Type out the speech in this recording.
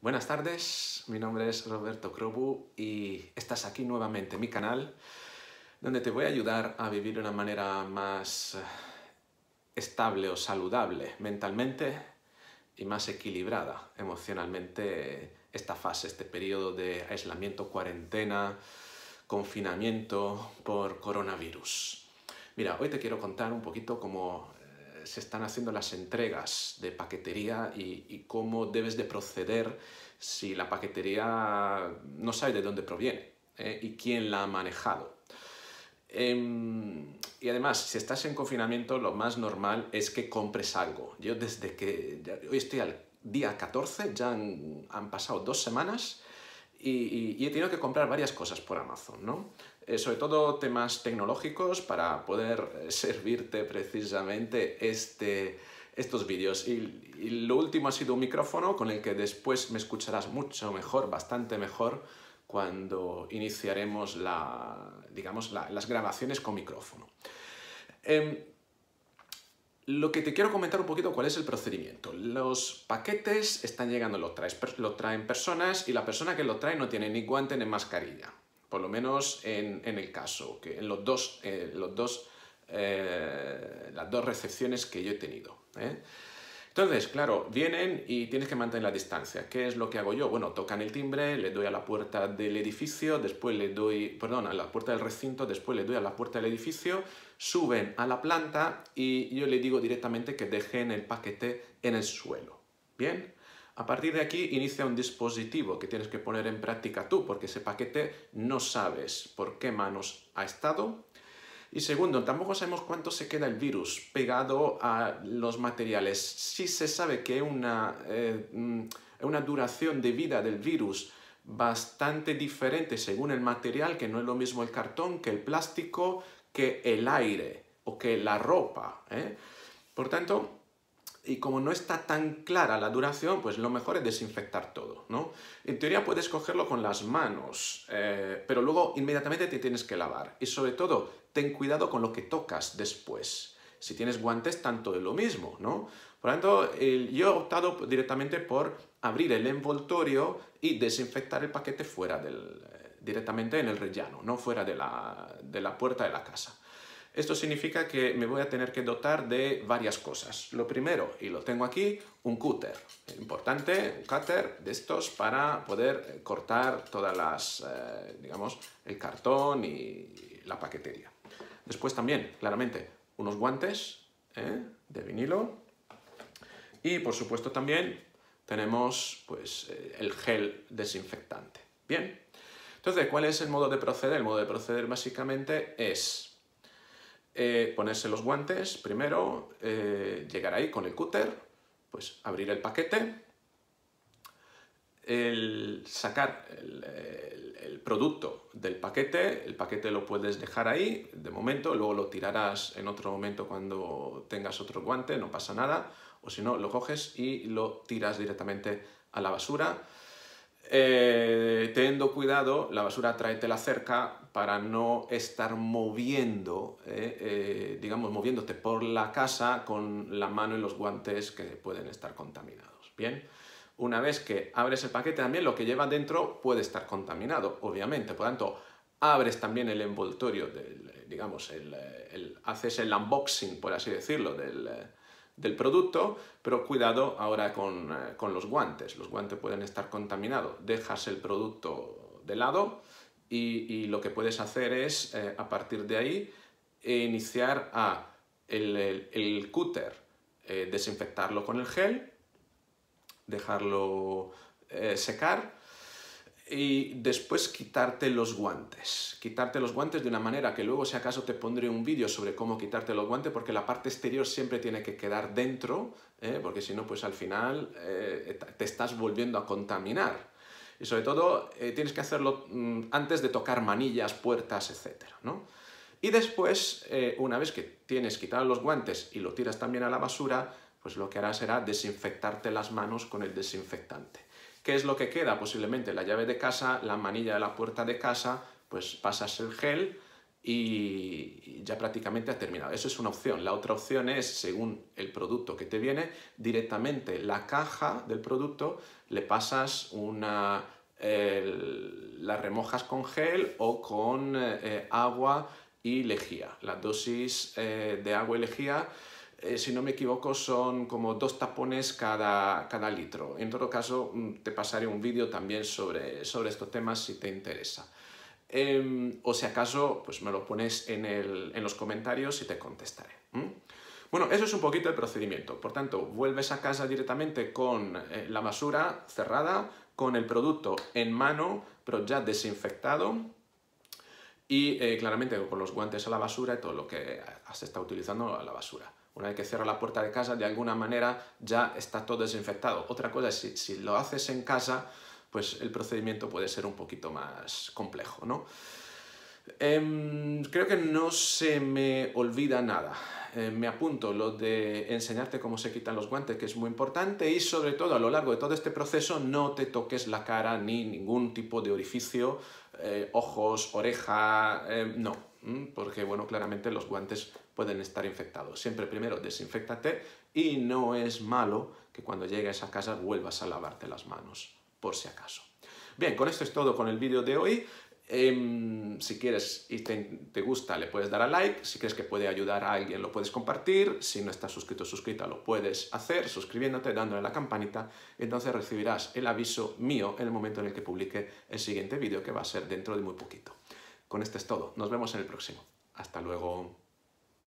Buenas tardes, mi nombre es Roberto Crobu y estás aquí nuevamente en mi canal donde te voy a ayudar a vivir de una manera más eh, estable o saludable mentalmente y más equilibrada emocionalmente esta fase, este periodo de aislamiento, cuarentena, confinamiento por coronavirus. Mira, hoy te quiero contar un poquito cómo se están haciendo las entregas de paquetería y, cómo debes de proceder si la paquetería no sabe de dónde proviene ¿eh? y quién la ha manejado. Em, y además, si estás en confinamiento, lo más normal es que compres algo. Yo desde que hoy estoy al día 14, ya han, pasado dos semanas y, he tenido que comprar varias cosas por Amazon, ¿no? Eh, sobre todo temas tecnológicos para poder eh, servirte precisamente este, estos vídeos. Y, lo último ha sido un micrófono con el que después me escucharás mucho mejor, bastante mejor, cuando iniciaremos la, digamos, las grabaciones con micrófono. Em, lo que te quiero comentar un poquito cuál es el procedimiento. Los paquetes están llegando, lo, traen personas y la persona que lo trae no tiene ni guante ni mascarilla. Por lo menos en, el caso, que en los dos, eh, los dos, eh, las dos recepciones que yo he tenido. ¿eh? Entonces, claro, vienen y tienes que mantener la distancia. ¿Qué es lo que hago yo? Bueno, tocan el timbre, le doy a la puerta del edificio, después le doy, perdón, a la puerta del recinto, después le doy a la puerta del edificio, suben a la planta y yo le digo directamente que dejen el paquete en el suelo. ¿Bien? A partir de aquí inicia un dispositivo que tienes que poner en práctica tú, porque ese paquete no sabes por qué manos ha estado, y segundo, tampoco sabemos cuánto se queda el virus pegado a los materiales. Sí se sabe que una, eh, mm, una duración de vida del virus bastante diferente según el material, que no es lo mismo el cartón que el plástico, que el aire o que la ropa. ¿eh? Por tanto, y como no está tan clara la duración, pues lo mejor es desinfectar todo, ¿no? En teoría puedes cogerlo con las manos, eh, pero luego inmediatamente te tienes que lavar. Y sobre todo, ten cuidado con lo que tocas después. Si tienes guantes, tanto de lo mismo, ¿no? Por lo tanto, yo he optado directamente por abrir el envoltorio y desinfectar el paquete fuera del, eh, directamente en el rellano, no fuera de la, de la puerta de la casa. Esto significa que me voy a tener que dotar de varias cosas. Lo primero, y lo tengo aquí, un cúter. Importante, un cúter de estos para poder eh, cortar todas las, eh, digamos, el cartón y la paquetería. Después también, claramente, unos guantes ¿eh? de vinilo. Y por supuesto también tenemos pues, el gel desinfectante. Bien, entonces, ¿cuál es el modo de proceder? El modo de proceder básicamente es eh, ponerse los guantes primero, eh, llegar ahí con el cúter, pues abrir el paquete, el sacar el, producto del paquete, el paquete lo puedes dejar ahí de momento, luego lo tirarás en otro momento cuando tengas otro guante, no pasa nada, o si no, lo coges y lo tiras directamente a la basura. Eh, teniendo cuidado, la basura tráetela cerca para no estar moviendo, eh, eh, digamos, moviéndote por la casa con la mano y los guantes que pueden estar contaminados. Bien, una vez que abres el paquete también lo que lleva dentro puede estar contaminado, obviamente, por tanto, abres también el envoltorio, del, digamos, haces el unboxing, por así decirlo, del, del producto, pero cuidado ahora con, eh, con, los guantes. Los guantes pueden estar contaminados. Dejas el producto de lado y, lo que puedes hacer es, eh, a partir de ahí, iniciar a el, el, cúter, eh, desinfectarlo con el gel, dejarlo secar y después quitarte los guantes. Quitarte los guantes de una manera que luego si acaso te pondré un vídeo sobre cómo quitarte los guantes porque la parte exterior siempre tiene que quedar dentro, ¿eh? porque si no pues al final eh, te estás volviendo a contaminar. Y sobre todo eh, tienes que hacerlo mm, antes de tocar manillas, puertas, etc. ¿no? Y después, una vez que tienes quitado los guantes y lo tiras también a la basura, pues lo que harás será desinfectarte las manos con el desinfectante. ¿Qué es lo que queda? Posiblemente la llave de casa, la manilla de la puerta de casa, pues pasas el gel y ya prácticamente ha terminado. Eso es una opción. La otra opción es, según el producto que te viene, directamente la caja del producto le pasas una... la remojas con gel o con eh, agua y lejía. La dosis eh, de agua y lejía eh, si no me equivoco, son como dos tapones cada, cada litro. En todo caso, mm, te pasaré un vídeo también sobre, sobre estos temas si te interesa. Em, o si acaso, pues me lo pones en, el, en los comentarios y te contestaré. Bueno, eso es un poquito el procedimiento. Por tanto, vuelves a casa directamente con eh, la basura cerrada, con el producto en mano, pero ya desinfectado, y eh, claramente con los guantes a la basura y todo lo que has estado utilizando a la basura. Una vez que cierra la puerta de casa, de alguna manera ya está todo desinfectado. Otra cosa es si, si lo haces en casa, pues el procedimiento puede ser un poquito más complejo, ¿no? Em, creo que no se me olvida nada. Eh, me apunto lo de enseñarte cómo se quitan los guantes, que es muy importante, y sobre todo a lo largo de todo este proceso no te toques la cara ni ningún tipo de orificio, eh, ojos, oreja, eh, no, porque bueno, claramente los guantes pueden estar infectados. Siempre primero desinfectate y no es malo que cuando llegues a casa vuelvas a lavarte las manos, por si acaso. Bien, con esto es todo con el vídeo de hoy. Em, si quieres y te, gusta, le puedes dar a like. Si crees que puede ayudar a alguien, lo puedes compartir. Si no estás suscrito o suscrita, lo puedes hacer suscribiéndote, dándole a la campanita. Entonces recibirás el aviso mío en el momento en el que publique el siguiente vídeo, que va a ser dentro de muy poquito. Con esto es todo. Nos vemos en el próximo. Hasta luego.